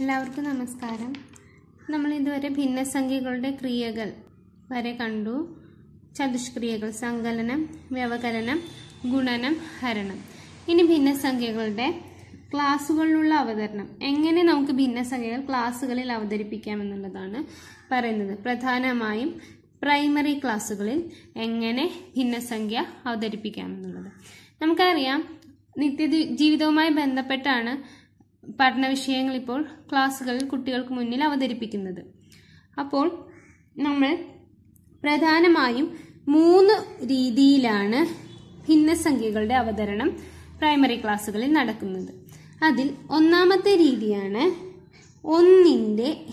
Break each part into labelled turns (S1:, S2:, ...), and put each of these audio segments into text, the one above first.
S1: എല്ലാവർക്കും നമസ്കാരം. നമ്മൾ ഇതുവരെ ഭിന്നസംഖ്യകളുടെ ക്രിയകൾ വരെ കണ്ടു. ചതുഷ്ക്രിയകൾ സങ്കലനം വ്യവകലനം ഗുണനം ഹരണം. ഇനി ഭിന്നസംഖ്യകളുടെ ക്ലാസ്സുകളിലുള്ള അവതരണം. എങ്ങനെ നമുക്ക് ഭിന്നസംഖ്യകൾ ക്ലാസ്സുകളിൽ അവതരിപ്പിക്കാം എന്നുള്ളതാണ് പറയുന്നത്. പ്രധാനമായും പ്രൈമറി ക്ലാസ്സുകളിൽ എങ്ങനെ ഭിന്നസംഖ്യ അവതരിപ്പിക്കാം എന്നുള്ളത്. നമുക്കറിയാം നിത്യ ജീവിതവുമായി ബന്ധപ്പെട്ടാണ് പഠന വിഷയങ്ങൾ ഇപ്പോൾ ക്ലാസ്സുകളിൽ കുട്ടികൾക്ക് മുന്നിൽ അവതരിപ്പിക്കുന്നത്. അപ്പോൾ നമ്മൾ പ്രധാനമായും മൂന്ന് രീതിയിലാണ് ഭിന്നസംഖ്യകളുടെ അവതരണം പ്രൈമറി ക്ലാസ്സുകളിൽ നടക്കുന്നത്. അതിൽ ഒന്നാമത്തെ രീതിയാണ് ഒന്നിന്റെ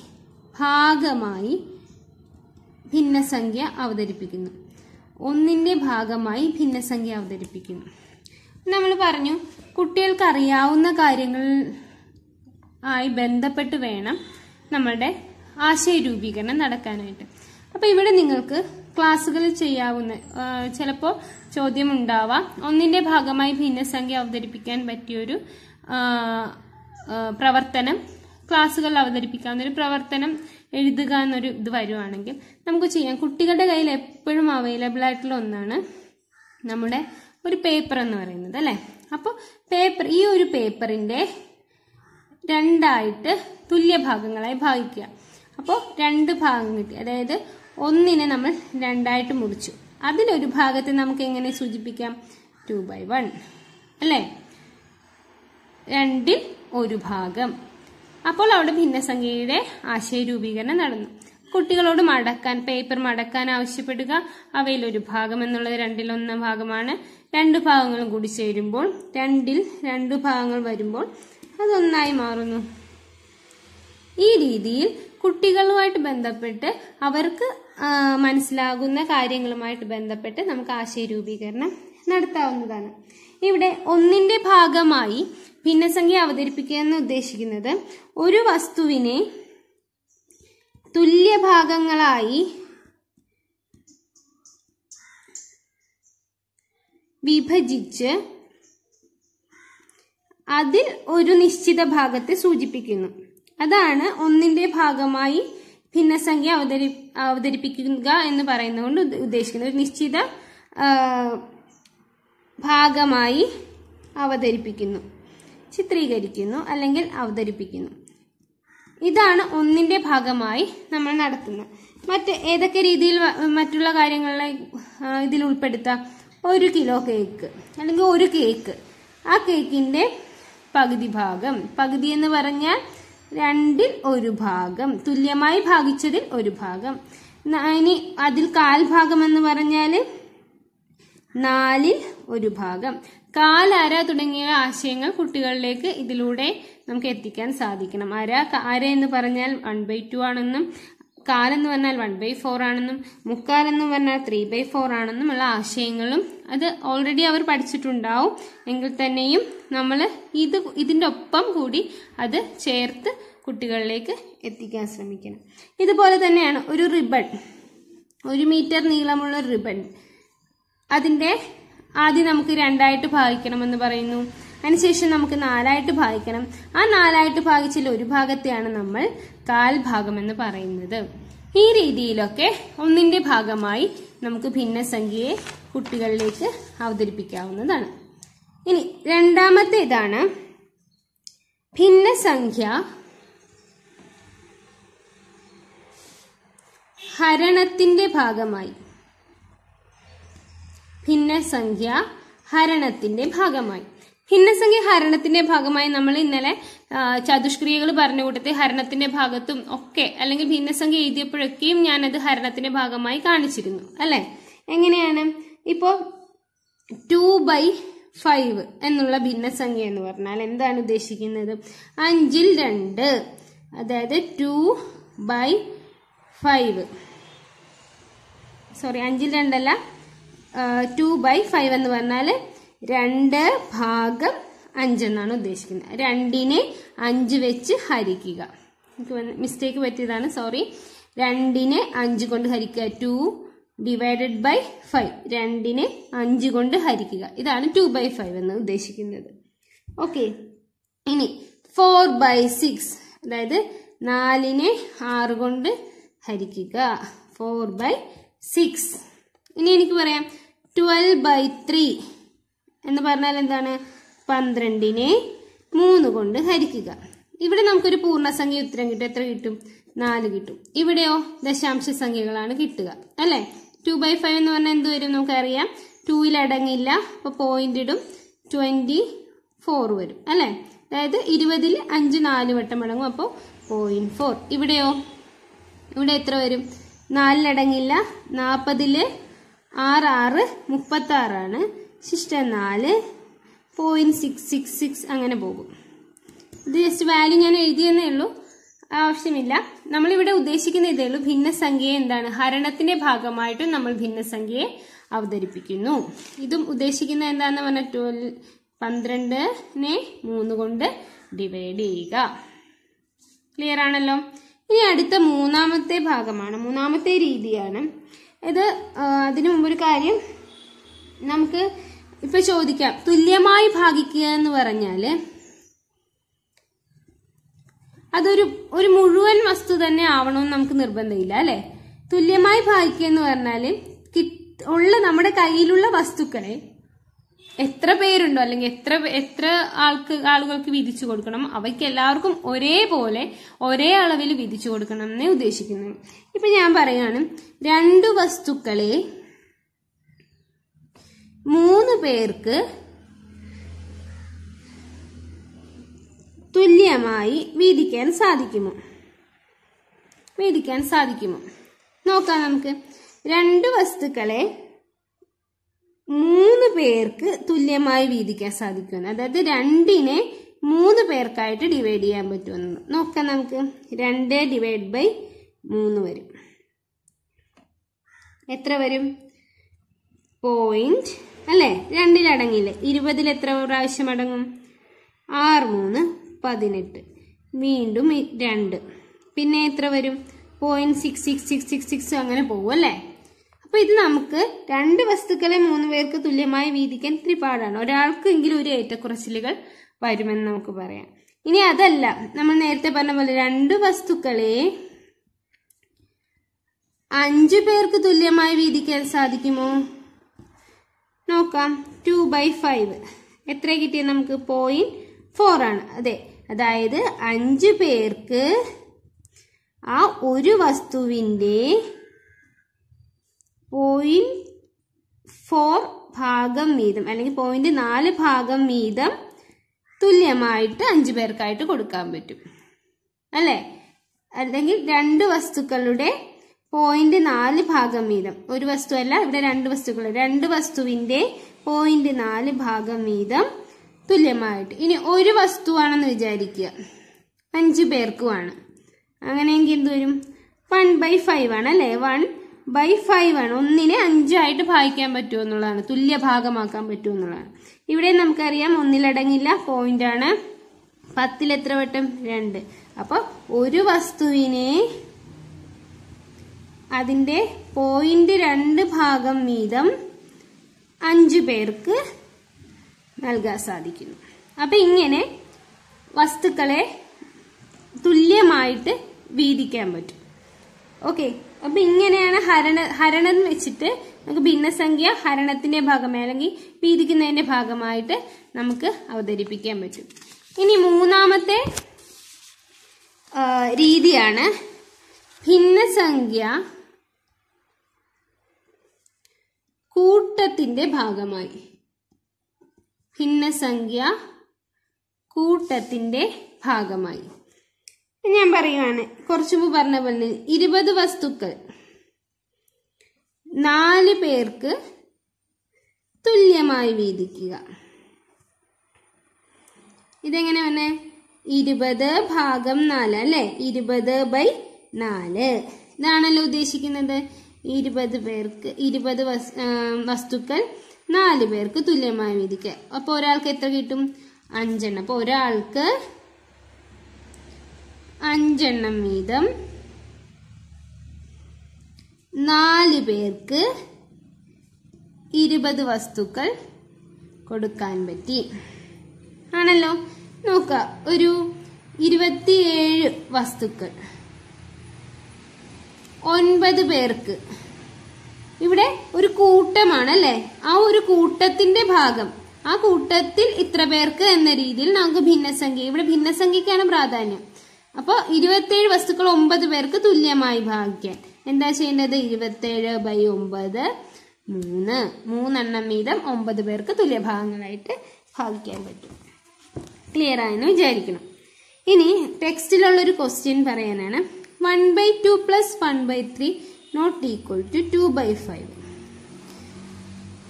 S1: ഭാഗമായി ഭിന്നസംഖ്യ അവതരിപ്പിക്കുന്നു. ഒന്നിന്റെ ഭാഗമായി ഭിന്നസംഖ്യ അവതരിപ്പിക്കുന്നു. നമ്മൾ പറഞ്ഞു കുട്ടികൾക്ക് അറിയാവുന്ന കാര്യങ്ങൾ ആയി ബന്ധപ്പെട്ട് വേണം നമ്മളുടെ ആശയ രൂപീകരണം നടക്കാനായിട്ട്. അപ്പോൾ ഇവിടെ നിങ്ങൾക്ക് ക്ലാസ്സുകളിൽ ചെയ്യാവുന്ന ചിലപ്പോൾ ചോദ്യം ഉണ്ടാവാം ഒന്നിന്റെ ഭാഗമായി ഭിന്നസംഖ്യ അവതരിപ്പിക്കാൻ പറ്റിയൊരു പ്രവർത്തനം ക്ലാസ്സുകളിൽ അവതരിപ്പിക്കാവുന്ന ഒരു പ്രവർത്തനം എഴുതുക എന്നൊരു ഇത് വരുവാണെങ്കിൽ നമുക്ക് ചെയ്യാം. കുട്ടികളുടെ കയ്യിൽ എപ്പോഴും അവൈലബിൾ ആയിട്ടുള്ള ഒന്നാണ് നമ്മുടെ ഒരു പേപ്പർ എന്ന് പറയുന്നത് അല്ലേ? അപ്പോൾ പേപ്പർ ഈ ഒരു പേപ്പറിന്റെ രണ്ടായിട്ട് തുല്യ ഭാഗങ്ങളായി ഭാഗിക്കുക. അപ്പോൾ രണ്ട് ഭാഗം കിട്ടി. അതായത് ഒന്നിനെ നമ്മൾ രണ്ടായിട്ട് മുറിച്ചു. അതിലൊരു ഭാഗത്തെ നമുക്ക് എങ്ങനെ സൂചിപ്പിക്കാം? ടു ബൈ വൺ അല്ലേ? രണ്ടിൽ ഒരു ഭാഗം. അപ്പോൾ അവിടെ ഭിന്നസംഖ്യയുടെ ആശയ രൂപീകരണം നടന്നു. കുട്ടികളോട് മടക്കാൻ പേപ്പർ മടക്കാൻ ആവശ്യപ്പെടുക. അവയിൽ ഒരു ഭാഗം എന്നുള്ളത് രണ്ടിൽ ഒന്ന് ഭാഗമാണ്. രണ്ട് ഭാഗങ്ങളും കൂടി ചേരുമ്പോൾ രണ്ടിൽ രണ്ട് ഭാഗങ്ങൾ വരുമ്പോൾ അതൊന്നായി മാറുന്നു. ഈ രീതിയിൽ കുട്ടികളുമായിട്ട് ബന്ധപ്പെട്ട് അവർക്ക് മനസ്സിലാകുന്ന കാര്യങ്ങളുമായിട്ട് ബന്ധപ്പെട്ട് നമുക്ക് ആശയ രൂപീകരണം നടത്താവുന്നതാണ്. ഇവിടെ ഒന്നിന്റെ ഭാഗമായി ഭിന്നസംഖ്യ അവതരിപ്പിക്കുക എന്ന് ഉദ്ദേശിക്കുന്നത് ഒരു വസ്തുവിനെ തുല്യ ഭാഗങ്ങളായി വിഭജിച്ച് അതിൽ ഒരു നിശ്ചിത ഭാഗത്തെ സൂചിപ്പിക്കുന്നു. അതാണ് ഒന്നിന്റെ ഭാഗമായി ഭിന്നസംഖ്യ അവതരി അവതരിപ്പിക്കുക എന്ന് പറയുന്നത് കൊണ്ട് ഉദ്ദേശിക്കുന്നത്. ഒരു നിശ്ചിത ഭാഗമായി അവതരിപ്പിക്കുന്നു. ചിത്രീകരിക്കുന്നു അല്ലെങ്കിൽ അവതരിപ്പിക്കുന്നു. ഇതാണ് ഒന്നിന്റെ ഭാഗമായി നമ്മൾ നടത്തുന്നത്. മറ്റ് ഏതൊക്കെ രീതിയിൽ മറ്റുള്ള കാര്യങ്ങളെ ഇതിൽ ഉൾപ്പെടുത്താം? ഒരു കിലോ കേക്ക് അല്ലെങ്കിൽ ഒരു കേക്ക്. ആ കേക്കിന്റെ പകുതി ഭാഗം. പകുതി എന്ന് പറഞ്ഞാൽ രണ്ടിൽ ഒരു ഭാഗം. തുല്യമായി ഭാഗിച്ചതിൽ ഒരു ഭാഗം. ഇനി അതിൽ കാൽ ഭാഗം എന്ന് പറഞ്ഞാൽ നാലിൽ ഒരു ഭാഗം. കാൽ അര തുടങ്ങിയ ആശയങ്ങൾ കുട്ടികളിലേക്ക് ഇതിലൂടെ നമുക്ക് എത്തിക്കാൻ സാധിക്കണം. അര അര എന്ന് പറഞ്ഞാൽ വൺ ബൈ ടു ആണെന്നും കാലെന്ന് പറഞ്ഞാൽ വൺ ബൈ ഫോർ ആണെന്നും മുക്കാൽ എന്ന് പറഞ്ഞാൽ ത്രീ ബൈ ഫോർ ആണെന്നും ഉള്ള ആശയങ്ങളും അത് ഓൾറെഡി അവർ പഠിച്ചിട്ടുണ്ടാവും. എങ്കിൽ തന്നെയും നമ്മൾ ഇത് ഇതിന്റെ ഒപ്പം കൂടി അത് ചേർത്ത് കുട്ടികളിലേക്ക് എത്തിക്കാൻ ശ്രമിക്കണം. ഇതുപോലെ തന്നെയാണ് ഒരു റിബൺ ഒരു മീറ്റർ നീളമുള്ള റിബൺ അതിന്റെ ആദ്യം നമുക്ക് രണ്ടായിട്ട് ഭാഗിക്കണമെന്ന് പറയുന്നു. അതിനുശേഷം നമുക്ക് നാലായിട്ട് ഭാഗിക്കണം. ആ നാലായിട്ട് ഭാഗിച്ചതിൽ ഒരു ഭാഗത്തെയാണ് നമ്മൾ കാൽ ഭാഗം എന്ന് പറയുന്നത്. ഈ രീതിയിലൊക്കെ ഒന്നിന്റെ ഭാഗമായി നമുക്ക് ഭിന്നസംഖ്യയെ കുട്ടികളിലേക്ക് അവതരിപ്പിക്കാവുന്നതാണ്. ഇനി രണ്ടാമത്തെ ഇതാണ് ഭിന്നസംഖ്യ ഹരണത്തിന്റെ ഭാഗമായി. ഭിന്നസംഖ്യ ഹരണത്തിന്റെ ഭാഗമായി. ഭിന്നസംഖ്യ ഹരണത്തിന്റെ ഭാഗമായി നമ്മൾ ഇന്നലെ ചതുഷ്ക്രിയകൾ പറഞ്ഞ കൂട്ടത്തിൽ ഹരണത്തിന്റെ ഭാഗത്തും ഒക്കെ അല്ലെങ്കിൽ ഭിന്നസംഖ്യ എഴുതിയപ്പോഴൊക്കെയും ഞാനത് ഹരണത്തിന്റെ ഭാഗമായി കാണിച്ചിരുന്നു അല്ലെ? എങ്ങനെയാണ്? ഇപ്പോ ടു ബൈ ഫൈവ് എന്നുള്ള ഭിന്നസംഖ്യ എന്ന് പറഞ്ഞാൽ എന്താണ് ഉദ്ദേശിക്കുന്നത്? അഞ്ചിൽ രണ്ട് അതായത് ടു ബൈ ഫൈവ് സോറി അഞ്ചിൽ രണ്ടല്ല ടു ബൈ ഫൈവ് എന്ന് പറഞ്ഞാൽ രണ്ട് ഭാഗം അഞ്ചെന്നാണ് ഉദ്ദേശിക്കുന്നത്. രണ്ടിനെ അഞ്ച് വെച്ച് ഹരിക്കുക. എനിക്ക് മിസ്റ്റേക്ക് പറ്റിയതാണ് സോറി രണ്ടിനെ അഞ്ച് കൊണ്ട് ഹരിക്കുക. ടു ഡിവൈഡഡ് ബൈ ഫൈവ് രണ്ടിനെ അഞ്ച് കൊണ്ട് ഹരിക്കുക. ഇതാണ് ടു ബൈ ഫൈവ് എന്ന് ഉദ്ദേശിക്കുന്നത്. ഓക്കെ ഇനി ഫോർ ബൈ സിക്സ് അതായത് നാലിനെ ആറ് കൊണ്ട് ഹരിക്കുക. ഫോർ ബൈ സിക്സ് ഇനി എനിക്ക് പറയാം. ട്വൽവ് ബൈ ത്രീ എന്ന് പറഞ്ഞാൽ എന്താണ്? പന്ത്രണ്ടിനെ മൂന്ന് കൊണ്ട് ഹരിക്കുക. ഇവിടെ നമുക്കൊരു പൂർണസംഖ്യ ഉത്തരം കിട്ടും. എത്ര കിട്ടും? നാല് കിട്ടും. ഇവിടെയോ ദശാംശ സംഖ്യകളാണ് കിട്ടുക. അല്ലേ? ടു ബൈ ഫൈവ് എന്ന് പറഞ്ഞാൽ എന്ത് വരും നമുക്കറിയാം. ടൂയിൽ അടങ്ങില്ല. അപ്പോൾ പോയിന്റ് ഇടും. ട്വന്റി ഫോർ വരും. അല്ലേ? അതായത് ഇരുപതിൽ അഞ്ച് നാല് വട്ടം അടങ്ങും. അപ്പോൾ പോയിന്റ് ഫോർ ഇവിടെയോ? ഇവിടെ എത്ര വരും? നാലിലടങ്ങില്ല നാൽപ്പതിൽ ആറ് ആറ് മുപ്പത്തി ആറാണ് ശിഷ്ടം നാല് പോയിന്റ് സിക്സ് സിക്സ് സിക്സ് അങ്ങനെ പോകും. ഇത് ജസ്റ്റ് വാല്യൂ ഞാൻ എഴുതിയെന്നേ ഉള്ളൂ. ആവശ്യമില്ല. നമ്മളിവിടെ ഉദ്ദേശിക്കുന്ന ഇതേ ഉള്ളൂ. ഭിന്നസംഖ്യയെ എന്താണ്? ഹരണത്തിന്റെ ഭാഗമായിട്ടും നമ്മൾ ഭിന്നസംഖ്യയെ അവതരിപ്പിക്കുന്നു. ഇതും ഉദ്ദേശിക്കുന്ന എന്താന്ന് പറഞ്ഞാൽ ട്വൽവ് പന്ത്രണ്ടിനെ മൂന്ന് കൊണ്ട് ഡിവൈഡ് ചെയ്യുക. ക്ലിയർ ആണല്ലോ? ഇനി അടുത്ത മൂന്നാമത്തെ ഭാഗമാണ്. മൂന്നാമത്തെ രീതിയാണ്. ഇത് അതിനു മുമ്പൊരു കാര്യം. നമുക്ക് ഇപ്പൊ ചോദിക്കാം തുല്യമായി ഭാഗിക്കുക എന്ന് പറഞ്ഞാൽ അതൊരു ഒരു മുഴുവൻ വസ്തു തന്നെ ആവണമെന്ന് നമുക്ക് നിർബന്ധമില്ല അല്ലെ? തുല്യമായി ഭാഗിക്കുക എന്ന് പറഞ്ഞാൽ ഉള്ള നമ്മുടെ കയ്യിലുള്ള വസ്തുക്കളെ എത്ര പേരുണ്ടോ അല്ലെങ്കിൽ എത്ര എത്ര ആൾക്ക് ആളുകൾക്ക് വിധിച്ചു കൊടുക്കണം അവയ്ക്ക് എല്ലാവർക്കും ഒരേപോലെ ഒരേ അളവിൽ വിധിച്ചു കൊടുക്കണം എന്നേ ഉദ്ദേശിക്കുന്നത് ഇപ്പൊ ഞാൻ പറയാണ് രണ്ടു വസ്തുക്കളെ മൂന്ന് പേർക്ക് തുല്യമായി വീതിക്കാൻ സാധിക്കുമോ? വീതിക്കാൻ സാധിക്കുമോ? നോക്കാം നമുക്ക്. രണ്ട് വസ്തുക്കളെ മൂന്ന് പേർക്ക് തുല്യമായി വീതിക്കാൻ സാധിക്കുമെന്ന്. അതായത് രണ്ടിനെ മൂന്ന് പേർക്കായിട്ട് ഡിവൈഡ് ചെയ്യാൻ പറ്റുമെന്ന്. നോക്കാം നമുക്ക്. രണ്ട് ഡിവൈഡ് ബൈ മൂന്ന് വരും. എത്ര വരും? പോയിന്റ് അല്ലേ? രണ്ടിലടങ്ങിയില്ല? ഇരുപതിൽ എത്ര പ്രാവശ്യം അടങ്ങും? ആറ് മൂന്ന് പതിനെട്ട്. വീണ്ടും രണ്ട്. പിന്നെ എത്ര വരും? Point six six six six six അങ്ങനെ പോകും അല്ലേ? അപ്പൊ ഇത് നമുക്ക് രണ്ട് വസ്തുക്കളെ മൂന്ന് പേർക്ക് തുല്യമായി വീതിക്കാൻ ഇത്തിരി പാടാണ് ഒരാൾക്കെങ്കിലും ഒരു ഏറ്റക്കുറച്ചിലുകൾ വരുമെന്ന് നമുക്ക് പറയാം. ഇനി അതല്ല. നമ്മൾ നേരത്തെ പറഞ്ഞ പോലെ രണ്ട് വസ്തുക്കളെ അഞ്ചു പേർക്ക് തുല്യമായി വീതിക്കാൻ സാധിക്കുമോ? നോക്കാം. ടു ബൈ ഫൈവ് എത്ര കിട്ടിയത് നമുക്ക്? പോയിന്റ് ഫോർ ആണ്. അതെ. അതായത് അഞ്ച് പേർക്ക് ആ ഒരു വസ്തുവിന്റെ പോയിന്റ് ഫോർ ഭാഗം വീതം അല്ലെങ്കിൽ പോയിന്റ് നാല് ഭാഗം വീതം തുല്യമായിട്ട് അഞ്ചു പേർക്കായിട്ട് കൊടുക്കാൻ പറ്റും. അല്ലേ? അല്ലെങ്കിൽ രണ്ട് വസ്തുക്കളുടെ പോയിന്റ് നാല് ഭാഗം വീതം. ഒരു വസ്തുവല്ല ഇവിടെ രണ്ട് വസ്തുക്കൾ രണ്ട് വസ്തുവിന്റെ പോയിന്റ് നാല് ഭാഗം വീതം തുല്യമായിട്ട്. ഇനി ഒരു വസ്തുവാണെന്ന് വിചാരിക്കുക. അഞ്ചു പേർക്കുമാണ്. അങ്ങനെയെങ്കിൽ എന്ത് വരും? വൺ ബൈ ഫൈവ് ആണ് അല്ലേ? വൺ ബൈ ഫൈവ് ആണ്. ഒന്നിനെ അഞ്ചായിട്ട് ഭാഗിക്കാൻ പറ്റുമോ എന്നുള്ളതാണ്. തുല്യ ഭാഗമാക്കാൻ പറ്റുമോ എന്നുള്ളതാണ്. ഇവിടെ നമുക്കറിയാം ഒന്നിലടങ്ങില്ല. പോയിന്റ് ആണ് പത്തിൽ എത്ര വട്ടം? രണ്ട്. അപ്പൊ ഒരു വസ്തുവിനെ അതിന്റെ പോയിന്റ് രണ്ട് ഭാഗം വീതം അഞ്ചു പേർക്ക് നൽകാൻ സാധിക്കുന്നു. അപ്പൊ ഇങ്ങനെ വസ്തുക്കളെ തുല്യമായിട്ട് വീതിക്കാൻ പറ്റും. ഓക്കെ അപ്പൊ ഇങ്ങനെയാണ് ഹരണ ഹരണം വെച്ചിട്ട് നമുക്ക് ഭിന്നസംഖ്യ ഹരണത്തിന്റെ ഭാഗമായി അല്ലെങ്കിൽ വീതിക്കുന്നതിന്റെ ഭാഗമായിട്ട് നമുക്ക് അവതരിപ്പിക്കാൻ പറ്റും. ഇനി മൂന്നാമത്തെ രീതിയാണ് ഭിന്നസംഖ്യ കൂട്ടത്തിന്റെ ഭാഗമായി. ഭിന്നസംഖ്യ കൂട്ടത്തിന്റെ ഭാഗമായി. ഞാൻ പറയുവാണ് കുറച്ചു മുമ്പ് പറഞ്ഞ പോലെ ഇരുപത് വസ്തുക്കൾ. നാല് പേർക്ക് തുല്യമായി വീതിക്കുക. ഇതെങ്ങനെ വന്നെ? ഇരുപത് ഭാഗം നാല് അല്ലെ? ഇരുപത് ബൈ നാല്. ഇതാണല്ലോ ഉദ്ദേശിക്കുന്നത്. ഇരുപത് പേർക്ക് ഇരുപത് വസ്തുക്കൾ നാല് പേർക്ക് തുല്യമായി വീതിക്കുക അപ്പൊ ഒരാൾക്ക് എത്ര കിട്ടും? അഞ്ചെണ്ണം. അപ്പൊ ഒരാൾക്ക് അഞ്ചെണ്ണം വീതം നാല് പേർക്ക് ഇരുപത് വസ്തുക്കൾ കൊടുക്കാൻ പറ്റി. ആണല്ലോ? നോക്ക. ഒരു ഇരുപത്തിയേഴ് വസ്തുക്കൾ. ഒൻപത് പേർക്ക്. ഇവിടെ ഒരു കൂട്ടമാണ് അല്ലെ ആ ഒരു കൂട്ടത്തിന്റെ ഭാഗം. ആ കൂട്ടത്തിൽ ഇത്ര പേർക്ക് എന്ന രീതിയിൽ നമുക്ക് ഭിന്നസംഖ്യ ഇവിടെ ഭിന്നസംഖ്യക്കാണ് പ്രാധാന്യം. അപ്പോൾ ഇരുപത്തേഴ് വസ്തുക്കൾ ഒമ്പത് പേർക്ക് തുല്യമായി ഭാഗിക്കാൻ. എന്താ ചെയ്യേണ്ടത്? ഇരുപത്തേഴ് ബൈ ഒമ്പത് മൂന്ന്. മൂന്നെണ്ണം വീതം ഒമ്പത് പേർക്ക് തുല്യ ഭാഗങ്ങളായിട്ട് ഭാഗിക്കാൻ പറ്റും. ക്ലിയർ ആയെന്ന് വിചാരിക്കണം ഇനി ടെക്സ്റ്റിലുള്ള ഒരു ക്വസ്റ്റ്യൻ പറയാനാണ്. One by two plus one by three not equal to two by five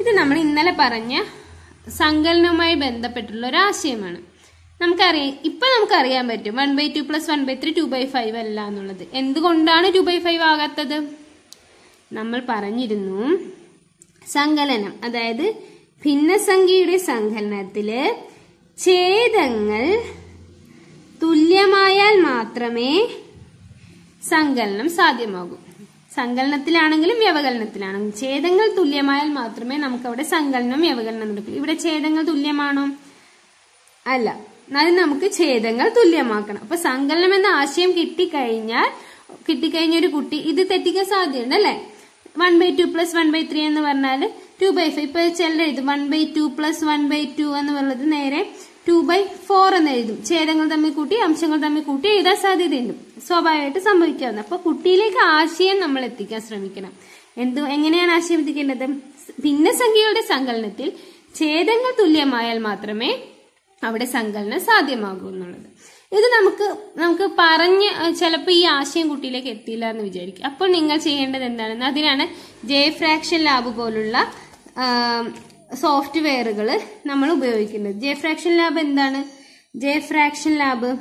S1: ഇത് നമ്മൾ ഇന്നലെ പറഞ്ഞ സങ്കലനവുമായി ബന്ധപ്പെട്ടുള്ള ഒരു ആശയമാണ്. നമുക്കറിയാം ഇപ്പൊ നമുക്കറിയാൻ പറ്റും one by two plus one by three two by five അല്ല എന്നുള്ളത്. എന്തുകൊണ്ടാണ് ടു ബൈ ഫൈവ് ആകാത്തത്? നമ്മൾ പറഞ്ഞിരുന്നു സങ്കലനം അതായത് ഭിന്നസംഖ്യയുടെ സങ്കലനത്തിൽ ഛേദങ്ങൾ തുല്യമായാൽ മാത്രമേ സങ്കലനം സാധ്യമാകും. സങ്കലനത്തിലാണെങ്കിലും വ്യവകലനത്തിലാണെങ്കിലും. ഛേദങ്ങൾ തുല്യമായാൽ മാത്രമേ നമുക്ക് അവിടെ സങ്കലനം വ്യവകലനം നടക്കൂ. ഇവിടെ ഛേദങ്ങൾ തുല്യമാണോ? അല്ല. എന്നാലും നമുക്ക് ഛേദങ്ങൾ തുല്യമാക്കണം. അപ്പൊ സങ്കലനം എന്ന ആശയം കിട്ടിക്കഴിഞ്ഞാൽ കിട്ടിക്കഴിഞ്ഞ ഒരു കുട്ടി ഇത് തെറ്റിക്കാൻ സാധ്യതയുണ്ട് അല്ലെ? One by two plus one by three എന്ന് പറഞ്ഞാൽ ടു ബൈ ഫൈവ് ഇപ്പൊ ചിലർ ഇത് one by two plus one by two എന്ന് പറയുന്നത് നേരെ ടു ബൈ ഫോർ എന്ന് എഴുതും. ഛേദങ്ങൾ തമ്മിൽ കൂട്ടി അംശങ്ങൾ തമ്മിൽ കൂട്ടി എഴുതാൻ സാധ്യതയുണ്ട്. സ്വാഭാവികമായിട്ട് സംഭവിക്കാവുന്ന. അപ്പൊ കുട്ടിയിലേക്ക് ആശയം നമ്മൾ എത്തിക്കാൻ ശ്രമിക്കണം. എന്തു എങ്ങനെയാണ് ആശയം എത്തിക്കേണ്ടത്? ഭിന്നസംഖ്യകളുടെ സങ്കലനത്തിൽ ഛേദങ്ങൾ തുല്യമായാൽ മാത്രമേ അവിടെ സങ്കലനം സാധ്യമാകൂ എന്നുള്ളത്. ഇത് നമുക്ക് നമുക്ക് പറഞ്ഞ് ചിലപ്പോൾ ഈ ആശയം കുട്ടിയിലേക്ക് എത്തിയില്ല എന്ന് വിചാരിക്കും. അപ്പോൾ നിങ്ങൾ ചെയ്യേണ്ടത് എന്താണെന്ന് അതിനാണ് ജെ ഫ്രാക്ഷൻ ലാബ് പോലുള്ള സോഫ്റ്റ്വെയറുകൾ നമ്മൾ ഉപയോഗിക്കുന്നത്. ജെ ഫ്രാക്ഷൻ ലാബ് എന്താണ്? ജെ ഫ്രാക്ഷൻ ലാബ്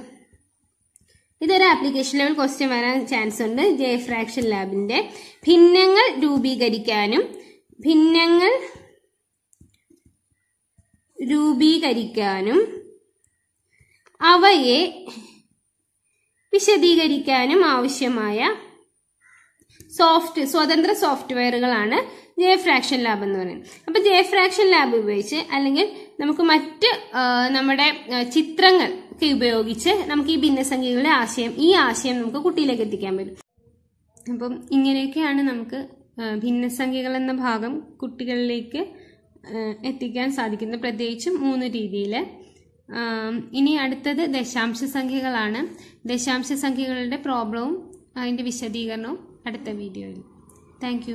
S1: ഇതൊരു ആപ്ലിക്കേഷൻ ലെവൽ ക്വസ്റ്റ്യൻ വരാൻ ചാൻസ് ഉണ്ട്. ജെ ഫ്രാക്ഷൻ ലാബിന്റെ ഭിന്നങ്ങൾ രൂപീകരിക്കാനും ഭിന്നങ്ങൾ രൂപീകരിക്കാനും അവയെ വിശദീകരിക്കാനും ആവശ്യമായ സോഫ്റ്റ് സ്വതന്ത്ര സോഫ്റ്റ്വെയറുകളാണ് ജെ ഫ്രാക്ഷൻ ലാബ് എന്ന് പറയുന്നത് അപ്പൊ ജെ ഫ്രാക്ഷൻ ലാബ് ഉപയോഗിച്ച് അല്ലെങ്കിൽ നമുക്ക് മറ്റ് നമ്മുടെ ചിത്രങ്ങൾ ഒക്കെ ഉപയോഗിച്ച് നമുക്ക് ഈ ഭിന്നസംഖ്യകളുടെ ആശയം ഈ ആശയം നമുക്ക് കുട്ടിയിലേക്ക് എത്തിക്കാൻ പറ്റും. അപ്പം ഇങ്ങനെയൊക്കെയാണ് നമുക്ക് ഭിന്നസംഖ്യകൾ എന്ന ഭാഗം കുട്ടികളിലേക്ക് എത്തിക്കാൻ സാധിക്കുന്നത്. പ്രത്യേകിച്ചും മൂന്ന് രീതിയിൽ ഇനി അടുത്തത് ദശാംശ സംഖ്യകളാണ്. ദശാംശ സംഖ്യകളുടെ പ്രോബ്ലവും അതിന്റെ വിശദീകരണവും അടുത്ത വീഡിയോയിൽ. താങ്ക്